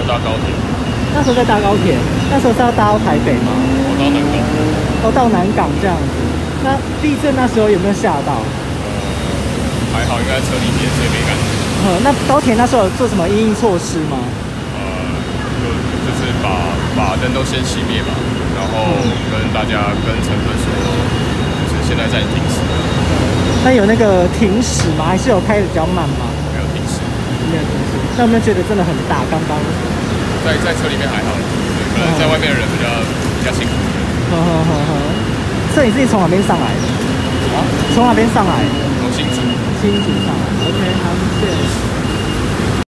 我搭高铁，那时候在搭高铁，那时候是要搭到台北吗？我到南港，哦，到南港这样子。那地震那时候有没有吓到？还好应该车里面所以没感觉。呃，那高铁那时候有做什么应应措施吗？呃，就就是把把灯都先熄灭嘛，然后跟大家跟乘客说，就是现在在停驶，那有那个停驶吗？还是有开的比较慢吗？没有停驶。没有停驶。那有没有觉得真的很大？刚刚？在在车里面还好，对，可能在外面的人比较比较辛苦。呵呵呵呵。所以你自己从哪边上来的？啊，从哪边上来？从新竹。新竹上来。OK。